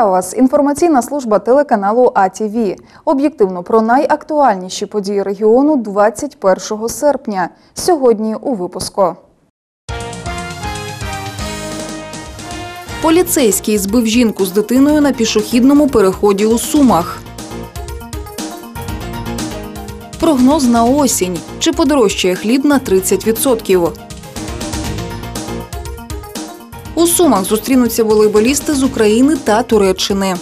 Вітаю вас! Інформаційна служба телеканалу АТВ. Об'єктивно про найактуальніші події регіону 21 серпня. Сьогодні у випуску. Поліцейський збив жінку з дитиною на пішохідному переході у Сумах. Прогноз на осінь. Чи подорожчає хліб на 30%? Сумах зустрінуться волейболісти з України та Туреччини.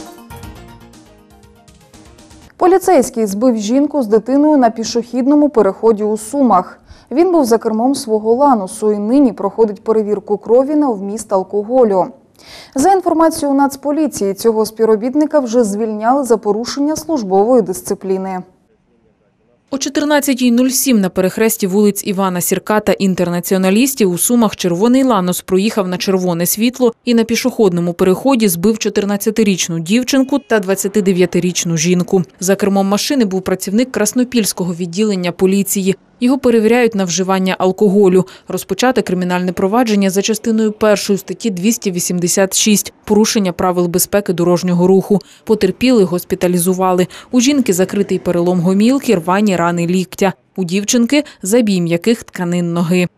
Поліцейський збив жінку з дитиною на пішохідному переході у Сумах. Він був за кермом свого ланусу і нині проходить перевірку крові на вміст алкоголю. За інформацією Нацполіції, цього співробітника вже звільняли за порушення службової дисципліни. О 14.07 на перехресті вулиць Івана Сірка та інтернаціоналістів у Сумах червоний ланос проїхав на червоне світло і на пішохідному переході збив 14-річну дівчинку та 29-річну жінку. За кермом машини був працівник Краснопільського відділення поліції. Його перевіряють на вживання алкоголю. Розпочати кримінальне провадження за частиною першої статті 286 – порушення правил безпеки дорожнього руху. Потерпіли, госпіталізували. У жінки закритий перелом гомілки, рвані рани ліктя. У дівчинки забій м'яких тканин ноги.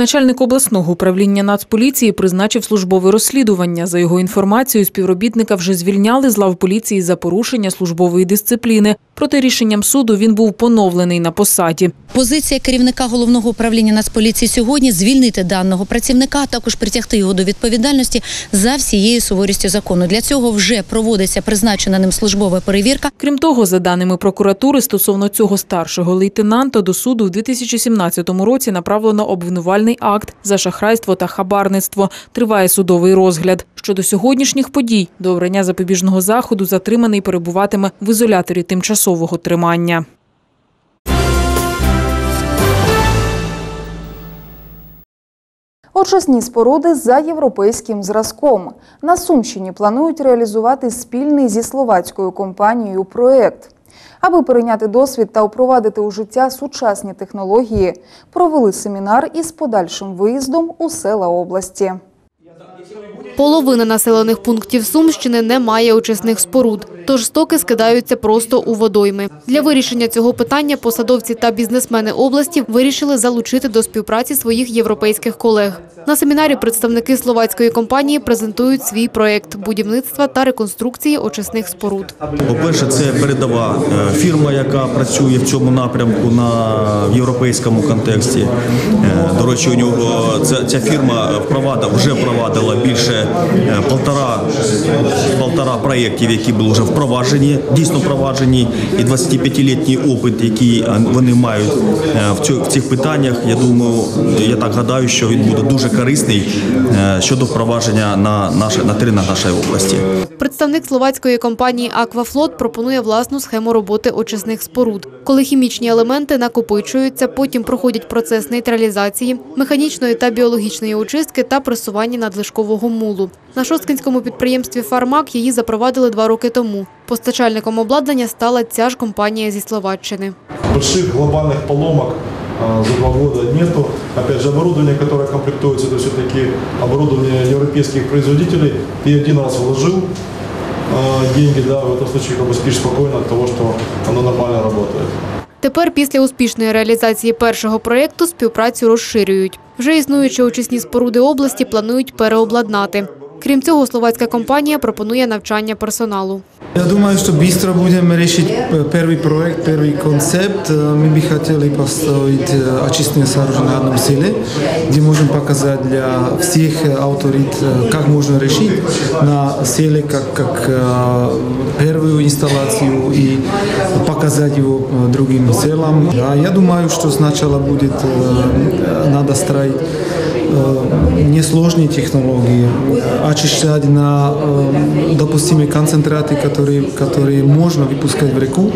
Начальник обласного управління Нацполіції призначив службове розслідування. За його інформацією, співробітника вже звільняли з лав поліції за порушення службової дисципліни. Проте рішенням суду він був поновлений на посаді. Позиція керівника головного управління Нацполіції сьогодні звільнити даного працівника, а також притягти його до відповідальності за всією суворістю закону. Для цього вже проводиться призначена ним службова перевірка. Крім того, за даними прокуратури, стосовно цього старшого лейтенанта до суду в 2017 році направлено обвинувальний акт за шахрайство та хабарництво. Триває судовий розгляд. Щодо сьогоднішніх подій, до обрання запобіжного заходу затриманий перебуватиме в ізоляторі тимчасового тримання. Очисні споруди за європейським зразком. На Сумщині планують реалізувати спільний зі словацькою компанією проєкт. Аби перейняти досвід та впровадити у життя сучасні технології, провели семінар із подальшим виїздом у села області. Половина населених пунктів Сумщини не має очисних споруд, тож стоки скидаються просто у водойми. Для вирішення цього питання посадовці та бізнесмени області вирішили залучити до співпраці своїх європейських колег. На семінарі представники словацької компанії презентують свій проєкт будівництва та реконструкції очисних споруд. По-перше, це передова е, фірма, яка працює в цьому напрямку на європейському контексті. Е, До речі, у нього ця, ця фірма впровадила, вже впровадила більше е, полтора, полтора проєктів, які були вже впроваджені, дійсно впроваджені, і 25-літній опит, який е, вони мають е, в, цих питаннях. Я думаю, я так гадаю, що він буде дуже корисний щодо впровадження на наше на теренах нашої області. Представник словацької компанії «Аквафлот» пропонує власну схему роботи очисних споруд. Коли хімічні елементи накопичуються, потім проходять процес нейтралізації, механічної та біологічної очистки та пресування надлишкового мулу. На шосткинському підприємстві «Фармак» її запровадили два роки тому. Постачальником обладнання стала ця ж компанія зі Словаччини. Больших глобальных поломок а, за два года нету. Опять же, оборудование, которое комплектуется, это все-таки оборудование европейских производителей. Ты один раз вложил а, деньги, да, в этом случае как бы спишь спокойно от того, что оно нормально работает. Тепер після успішної реалізації першого проєкту співпрацю розширюють. Вже існуючі очисні споруди області планують переобладнати. Крім цього, словацька компанія пропонує навчання персоналу. Ja думаю, что быстро будем решить первый проект, первый концепт. Мы бы хотели построить очистные сооружения на одном селе, где можем показать для всех авторит, как можно решить на селе, как, как э, первую инсталляцию и показать его э, другим селам. Да, я думаю, что сначала будет э, надо строить э, несложные технологии, очищать на э, допустимые концентраты, которые, которые можно выпускать в реку,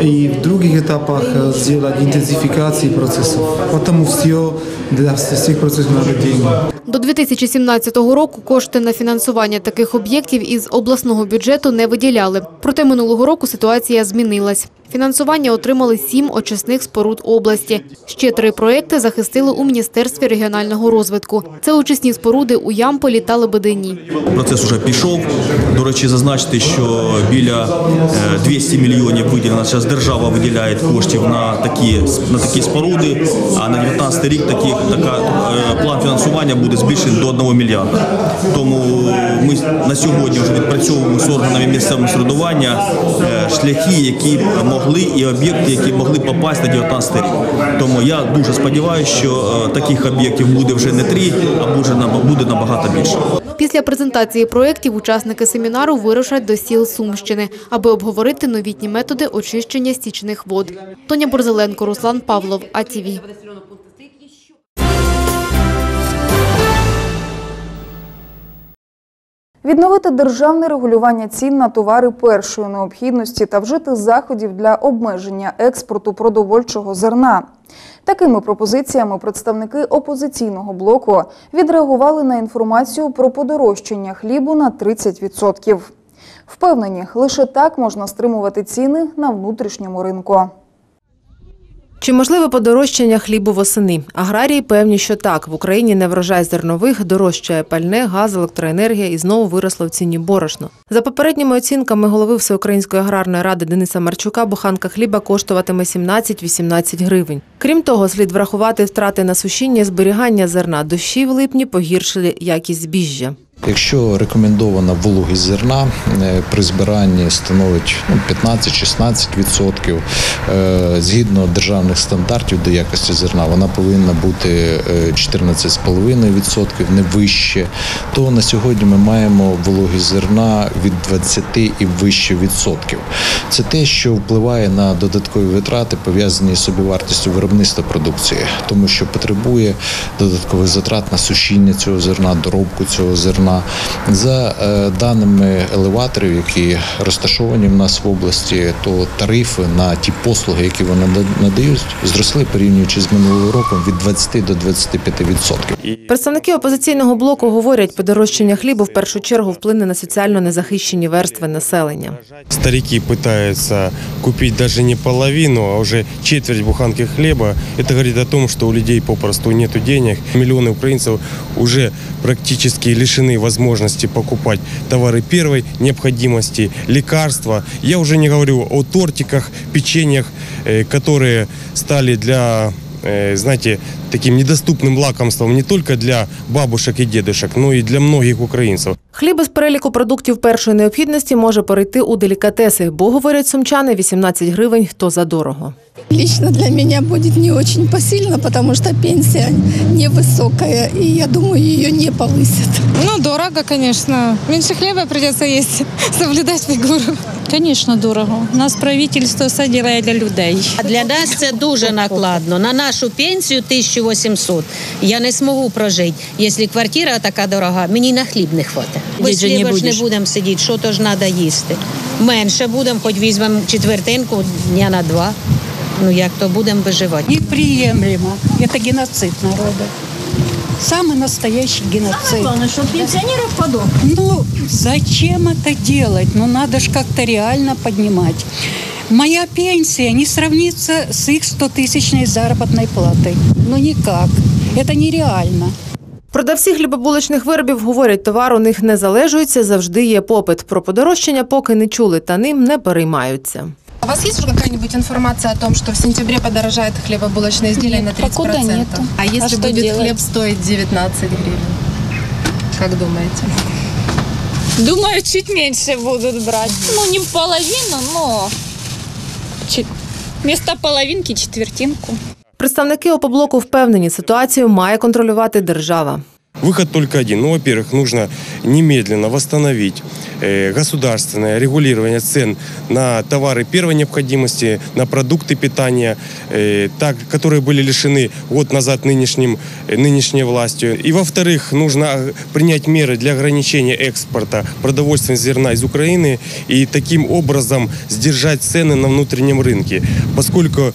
и в других этапах э, сделать интенсификации процессов. Потому все для всех процессов надо деньги. До 2017 року кошти на фінансування таких об'єктів із обласного бюджету не виділяли. Проте минулого року ситуація змінилась. Фінансування отримали сім очисних споруд області. Ще три проекти захистили у Міністерстві регіонального розвитку. Це очисні споруди у Ямполі та Лебедині. Процес уже пішов. До речі, зазначити, що біля е, 200 мільйонів виділено. Зараз держава виділяє коштів на такі на такі споруди. А на 19 рік таких така е, план фінансування буде збільшений до 1 мільярда. Тому ми на сьогодні вже відпрацьовуємо з органами місцевого самоврядування е, шляхи, які могли і об'єкти, які могли попасти на 19 рік. Тому я дуже сподіваюся, що е, таких об'єктів буде вже не три, а буде наб- буде набагато більше. Після презентації проєктів учасники семінару вирушать до сіл Сумщини, аби обговорити новітні методи очищення стічних вод. Тоня Борзеленко, Руслан Павлов, АТВ. Відновити державне регулювання цін на товари першої необхідності та вжити заходів для обмеження експорту продовольчого зерна. Такими пропозиціями представники опозиційного блоку відреагували на інформацію про подорожчання хлібу на 30%. Впевнені, лише так можна стримувати ціни на внутрішньому ринку. Чи можливе подорожчання хлібу восени? Аграрії певні, що так. В Україні не врожай зернових, дорожчає пальне, газ, електроенергія і знову виросло в ціні борошно. За попередніми оцінками голови Всеукраїнської аграрної ради Дениса Марчука, буханка хліба коштуватиме 17-18 гривень. Крім того, слід врахувати втрати на сушіння, зберігання зерна. Дощі в липні погіршили якість збіжжя. Якщо рекомендована вологість зерна е, при збиранні становить ну, 15-16%, е, згідно державних стандартів до якості зерна, вона повинна бути е, 14,5%, не вище, то на сьогодні ми маємо вологість зерна від 20 і вище відсотків. Це те, що впливає на додаткові витрати, пов'язані з собівартістю виробництва продукції, тому що потребує додаткових затрат на сушіння цього зерна, доробку цього зерна За е, даними елеваторів, які розташовані в нас в області, то тарифи на ті послуги, які вони нада- надають, зросли порівнюючи з минулим роком від 20 до 25%. Представники опозиційного блоку говорять, подорожчання хлібу в першу чергу вплине на соціально незахищені верстви населення. Старики пытаются купить даже не половину, а уже четверть буханки хлеба. Это говорит о том, что у людей попросту нет денег. Миллионы украинцев уже практически лишены возможности покупать товары первой необходимости, лекарства. Я уже не говорю о тортиках, печеньях, э, которые стали для э, знаете, таким недоступным лакомством не только для бабушек и дедушек, но и для многих украинцев. Хліб із переліку продуктів першої необхідності може перейти у делікатеси, бо говорять сумчани 18 гривень то задорого. Лично для меня будет не очень посильно, потому что пенсия невысокая, и я думаю, ее не повысят. Ну, дорого, конечно. Меньше хлеба придется есть, соблюдать фигуру. Звісно, дорого. Нас правительство все ділає для людей. А Для нас це дуже накладно. На нашу пенсію 1800 я не зможу прожити. Якщо квартира така дорога, мені на хліб не хватить. Без Їсти не хліба ж не будеш. будемо сидіти, що то ж треба їсти. Менше будемо, хоч візьмемо четвертинку дня на два. Ну як то будемо виживати. Неприемлемо. Это геноцид народа. Самый настоящий геноцид. Главное, щоб пенсіонерів подох. Ну, зачем это делать? Ну, надо же как-то реально поднимать. Моя пенсия не сравнится с их 100-тысячной заработной платой. Ну, никак. Это нереально. Продавці хлібобулочних виробів говорять, товар у них не залежується, завжди є попит. Про подорожчання поки не чули та ним не переймаються. У вас есть уже какая-нибудь информация о том, что в сентябре подорожает хлебобулочные изделия на 30%? покуда нету. А если А что будет делать? хлеб стоить 19 гривен? Как думаете? Думаю, чуть меньше будут брать. Ну, не в половину, но вместо половинки четвертинку. Представники опоблоку впевнені, ситуацію має контролювати держава. Выход только один. Ну, во-первых, нужно немедленно восстановить э, государственное регулирование цен на товары первой необходимости, на продукты питания, э, так, которые были лишены год назад нынешним, э, нынешней властью. И, во-вторых, нужно э, принять меры для ограничения экспорта продовольственного зерна из Украины и таким образом сдержать цены на внутреннем рынке, поскольку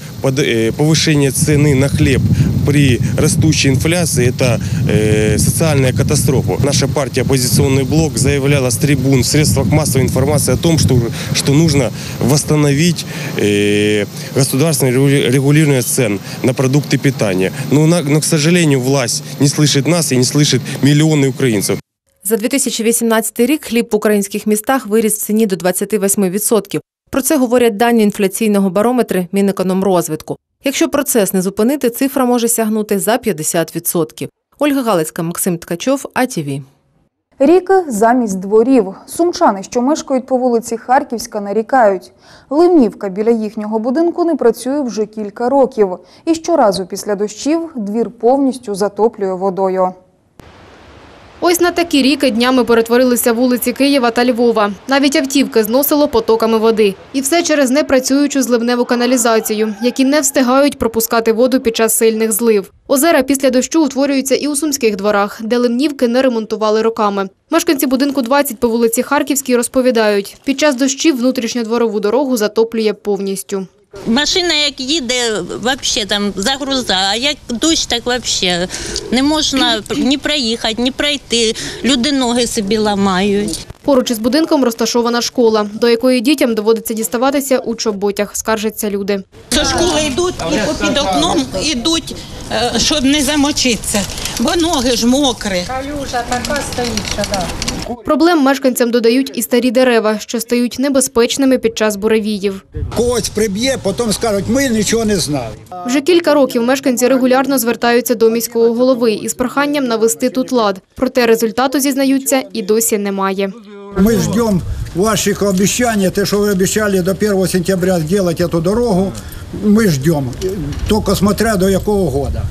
повышение цены на хлеб при растущей инфляции это э, социальная катастрофа. Наша партия «Оппозиционный блок» заявляла с трибун в средствах массовой информации о том, что, что нужно восстановить э, государственное регули- регулирование цен на продукты питания. Но, на- но, к сожалению, власть не слышит нас и не слышит миллионы украинцев. За 2018 рік хліб в українських містах виріс в ціні до 28%. Про це говорять дані інфляційного барометри Мінекономрозвитку. Якщо процес не зупинити, цифра може сягнути за 50%. Ольга Галицька, Максим Ткачов, АТВ. Ріки замість дворів. Сумчани, що мешкають по вулиці Харківська, нарікають. Ливнівка біля їхнього будинку не працює вже кілька років. І щоразу після дощів двір повністю затоплює водою. Ось на такі ріки днями перетворилися вулиці Києва та Львова. Навіть автівки зносило потоками води. І все через непрацюючу зливневу каналізацію, які не встигають пропускати воду під час сильних злив. Озера після дощу утворюються і у сумських дворах, де ливнівки не ремонтували роками. Мешканці будинку 20 по вулиці Харківській розповідають, під час дощів внутрішньодворову дорогу затоплює повністю. Машина як їде, взагалі там загруза, а як дощ, так взагалі не можна ні проїхати, ні пройти. Люди ноги собі ламають. Поруч із будинком розташована школа, до якої дітям доводиться діставатися у чоботях, скаржаться люди. До школи йдуть і попід окном йдуть, е, щоб не замочитися, бо ноги ж мокрі. Калюжа така стоїть, що. Проблем мешканцям додають і старі дерева, що стають небезпечними під час буревіїв. Когось приб'є, потім скажуть, ми нічого не знали. Вже кілька років мешканці регулярно звертаються до міського голови із проханням навести тут лад. Проте результату, зізнаються, і досі немає. Ми ждемо ваших обіцянь, те, що ви обіцяли до 1 сентября зробити цю дорогу, ми ждемо. Тільки смотря до якого года.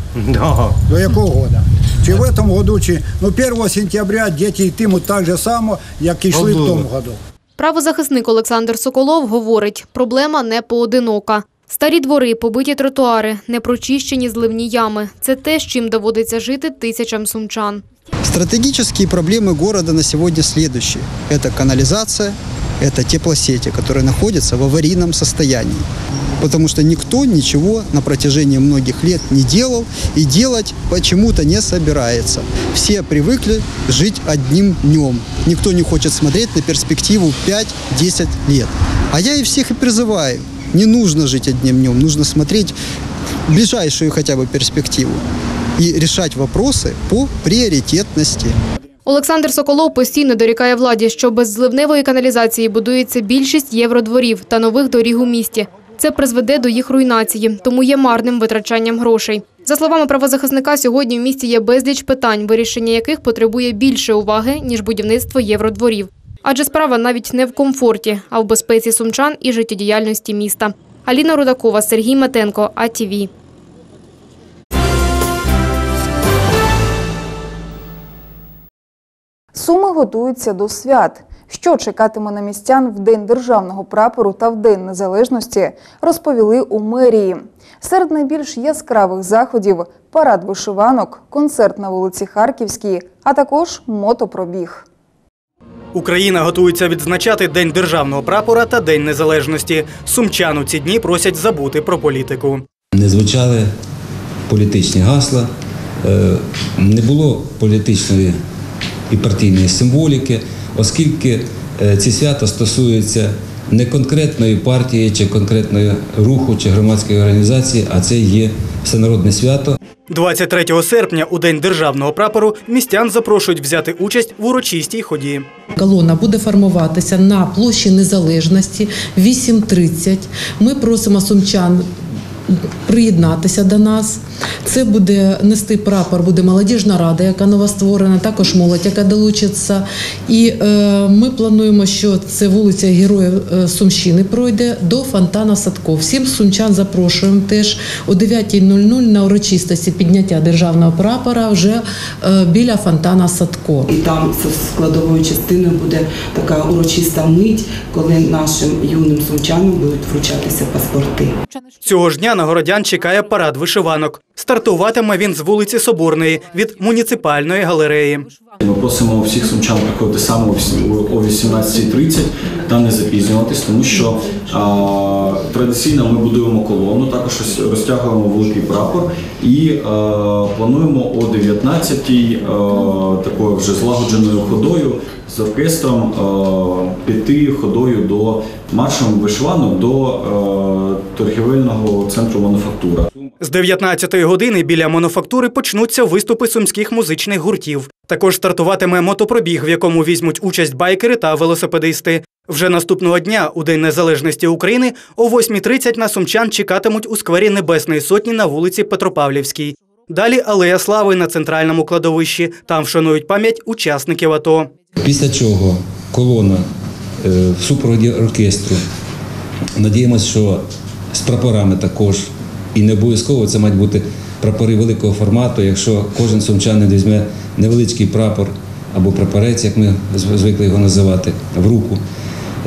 До якого года. Чи в цьому году, чи ну 1 сентября діти йтимуть так же само, як і йшли в тому году. Правозахисник Олександр Соколов говорить, проблема не поодинока. Старі двори, побиті тротуари, непрочищені зливні ями – це те, з чим доводиться жити тисячам сумчан. Стратегические проблемы города на сегодня следующие. Это канализация, это теплосети, которые находятся в аварийном состоянии. Потому что никто ничего на протяжении многих лет не делал и делать почему-то не собирается. Все привыкли жить одним днем. Никто не хочет смотреть на перспективу 5-10 лет. А я и всех и призываю. не нужно жить одним днем, нужно смотреть ближайшую хотя бы перспективу и решать вопросы по приоритетности. Олександр Соколов постійно дорікає владі, що без зливневої каналізації будується більшість євродворів та нових доріг у місті. Це призведе до їх руйнації, тому є марним витрачанням грошей. За словами правозахисника, сьогодні в місті є безліч питань, вирішення яких потребує більше уваги, ніж будівництво євродворів. Адже справа навіть не в комфорті, а в безпеці сумчан і життєдіяльності міста. Аліна Рудакова, Сергій Матенко, АТВ. Суми готуються до свят. Що чекатиме на містян в День державного прапору та в День незалежності, розповіли у мерії. Серед найбільш яскравих заходів парад вишиванок, концерт на вулиці Харківській, а також мотопробіг. Україна готується відзначати День державного прапора та День незалежності. Сумчан у ці дні просять забути про політику. не звучали політичні гасла, е, не було політичної і партійної символіки, оскільки е, ці свята стосуються не конкретної партії чи конкретної руху чи громадської організації, а це є всенародне свято. 23 серпня, у День державного прапору, містян запрошують взяти участь в урочистій ході. Колона буде формуватися на площі Незалежності 8.30. Ми просимо сумчан приєднатися до нас. Це буде нести прапор, буде молодіжна рада, яка новостворена, також молодь, яка долучиться. І е, ми плануємо, що це вулиця Героїв е, Сумщини пройде до фонтана Садко. Всім сумчан запрошуємо теж о 9.00 на урочистості підняття державного прапора вже е, біля фонтана Садко. І там складовою частиною буде така урочиста мить, коли нашим юним сумчанам будуть вручатися паспорти. Цього ж дня на городян чекає парад вишиванок. Стартуватиме він з вулиці Соборної від муніципальної галереї. Ми просимо всіх сумчан приходити саме о 18.30 та не запізнюватись, тому що а, традиційно ми будуємо колону, також розтягуємо великий прапор і а, плануємо о 19.00 а, такою вже злагодженою ходою з оркестром а, піти ходою до маршем вишиванок до а, торгівельного центру мануфактура. З 19-ї години біля мануфактури почнуться виступи сумських музичних гуртів. Також стартуватиме мотопробіг, в якому візьмуть участь байкери та велосипедисти. Вже наступного дня, у День Незалежності України, о 8.30 на сумчан чекатимуть у сквері Небесної Сотні на вулиці Петропавлівській. Далі Алея Слави на центральному кладовищі. Там вшанують пам'ять учасників АТО. Після чого колона е, в супроводі оркестру. Надіємося, що з прапорами також. І не обов'язково це мають бути прапори великого формату. Якщо кожен сумчанин візьме невеличкий прапор або прапорець, як ми звикли його називати, в руку.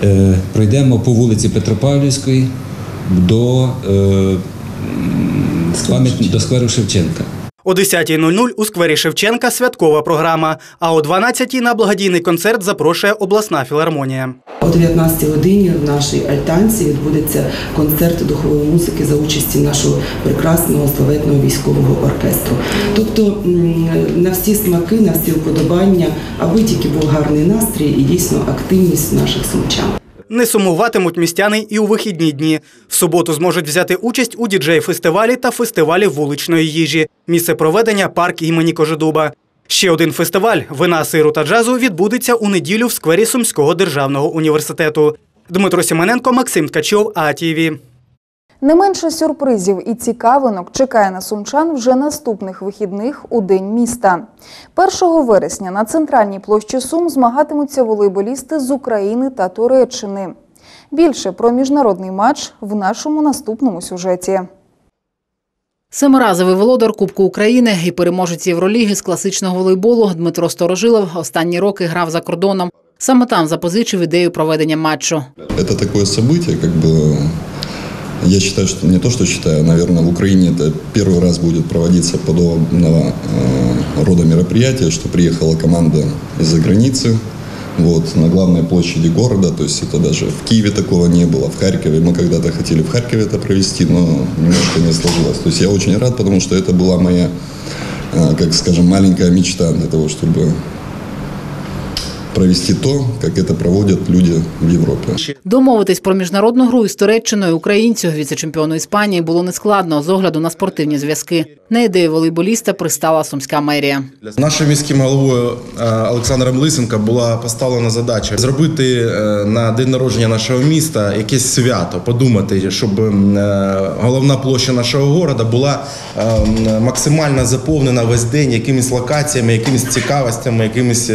Е, Пройдемо по вулиці Петропавлівської до, е, до скверу Шевченка. О 10.00 у сквері Шевченка святкова програма, а о 12.00 на благодійний концерт запрошує обласна філармонія. О 19 годині в нашій альтанці відбудеться концерт духової музики за участі нашого прекрасного славетного військового оркестру. Тобто на всі смаки, на всі вподобання, аби тільки був гарний настрій і дійсно активність наших сумчан. Не сумуватимуть містяни і у вихідні дні. В суботу зможуть взяти участь у діджей-фестивалі та фестивалі вуличної їжі. Місце проведення парк імені Кожедуба. Ще один фестиваль Вина, сиру та джазу відбудеться у неділю в сквері Сумського державного університету. Дмитро Сімененко, Максим Ткачов, АТВ. Не менше сюрпризів і цікавинок чекає на сумчан вже наступних вихідних у День міста. 1 вересня на центральній площі Сум змагатимуться волейболісти з України та Туреччини. Більше про міжнародний матч в нашому наступному сюжеті. Семиразовий володар Кубку України і переможець Євроліги з класичного волейболу Дмитро Сторожилов останні роки грав за кордоном. Саме там запозичив ідею проведення матчу. Это такое событие, как бы я считаю, что не то, что считаю, наверное, в Украине это первый раз будет проводиться подобного э, рода мероприятия, что приехала команда из-за границы, вот, на главной площади города, то есть это даже в Киеве такого не было, в Харькове, мы когда-то хотели в Харькове это провести, но немножко не сложилось. То есть я очень рад, потому что это была моя, э, как скажем, маленькая мечта для того, чтобы провести то, как это проводят люди в Европе. Домовитись про міжнародну гру із Туреччиною українцю, віце-чемпіону Іспанії, було нескладно з огляду на спортивні зв'язки. На ідею волейболіста пристала сумська мерія. Нашим міським головою е, Олександром Лисенко була поставлена задача зробити е, на день народження нашого міста якесь свято, подумати, щоб е, головна площа нашого міста була максимально заповнена весь день якимись локаціями, якимись цікавостями, якимись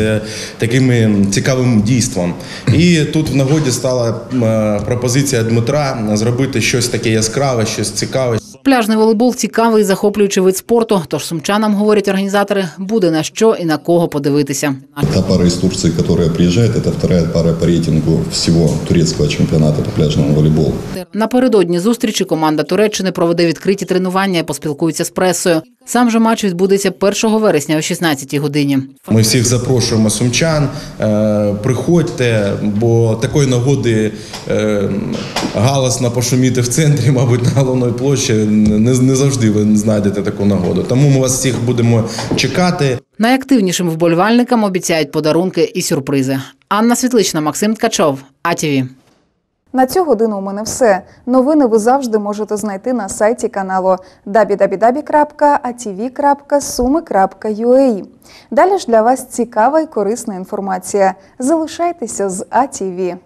такими цікавим дійством. І тут в нагоді стала е, пропозиція Дмитра зробити щось таке яскраве, щось цікаве. Пляжний волейбол цікавий і захоплюючий вид спорту. Тож сумчанам, говорять організатори, буде на що і на кого подивитися. Та пара из Турции, которая приезжает, это вторая пара по рейтингу всего турецкого чемпионата по пляжному волейболу. Напередодні зустрічі команда Туреччини проведе відкриті тренування і поспілкується з пресою. Сам же матч відбудеться 1 вересня о 16 годині. Ми всіх запрошуємо сумчан. е, Приходьте, бо такої нагоди е, галасно пошуміти в центрі, мабуть, на головної площі. Не, не завжди ви знайдете таку нагоду. Тому ми вас всіх будемо чекати. Найактивнішим вболівальникам обіцяють подарунки і сюрпризи. Анна Світлична, Максим Ткачов, АТВ. На цю годину у мене все. Новини ви завжди можете знайти на сайті каналу www.atv.sumi.ua. Далі ж для вас цікава і корисна інформація. Залишайтеся з АТВ.